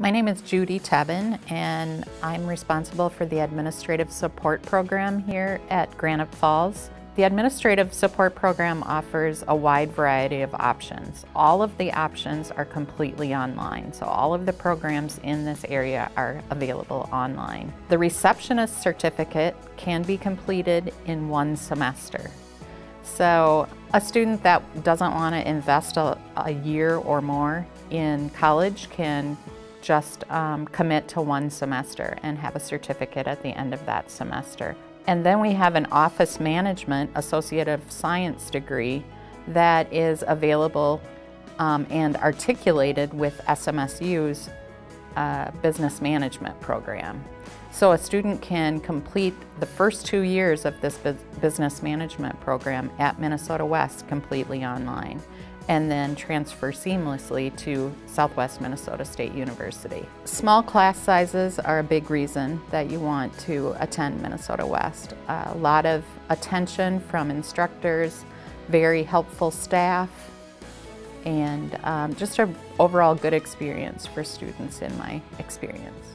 My name is Judy Tebben and I'm responsible for the Administrative Support Program here at Granite Falls. The Administrative Support Program offers a wide variety of options. All of the options are completely online, so all of the programs in this area are available online. The Receptionist Certificate can be completed in one semester. So a student that doesn't want to invest a, a year or more in college can just um, commit to one semester and have a certificate at the end of that semester. And then we have an office management associate of science degree that is available um, and articulated with SMSU's uh, business management program. So a student can complete the first two years of this business management program at Minnesota West completely online and then transfer seamlessly to Southwest Minnesota State University. Small class sizes are a big reason that you want to attend Minnesota West. A lot of attention from instructors, very helpful staff, and um, just an overall good experience for students in my experience.